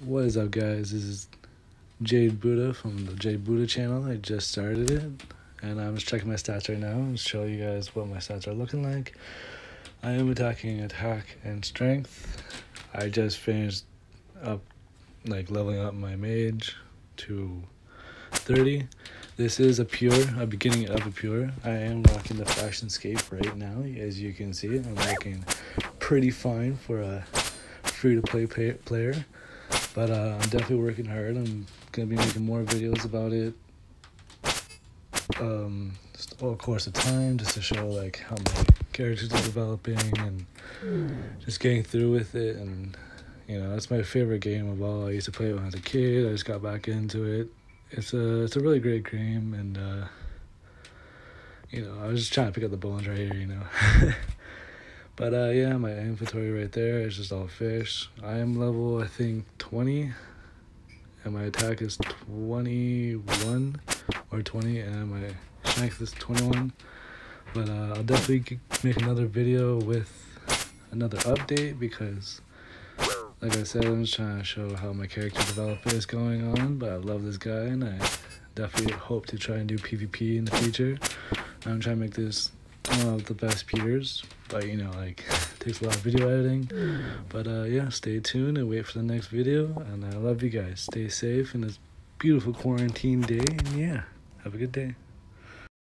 What is up, guys? This is Jade Buddha from the Jade Buddha channel. I just started it, and I'm just checking my stats right now and show you guys what my stats are looking like. I am attacking attack and strength. I just finished up, like leveling up my mage to 30. This is a pure, a beginning of a pure. I am rocking the fashion scape right now, as you can see. I'm looking pretty fine for a free to play player. But uh, I'm definitely working hard. I'm gonna be making more videos about it. Um, over course of time, just to show like how my characters are developing and just getting through with it. And you know, that's my favorite game of all. I used to play it when I was a kid. I just got back into it. It's a it's a really great game, and uh, you know, I was just trying to pick up the bones right here. You know. But uh, yeah, my inventory right there is just all fish. I am level, I think, 20. And my attack is 21 or 20. And my strength is 21. But uh, I'll definitely make another video with another update because, like I said, I'm just trying to show how my character development is going on. But I love this guy and I definitely hope to try and do PvP in the future. I'm trying to make this one of the best Peters, but you know, like takes a lot of video editing. But uh, yeah, stay tuned and wait for the next video. And I love you guys. Stay safe in this beautiful quarantine day. And yeah, have a good day.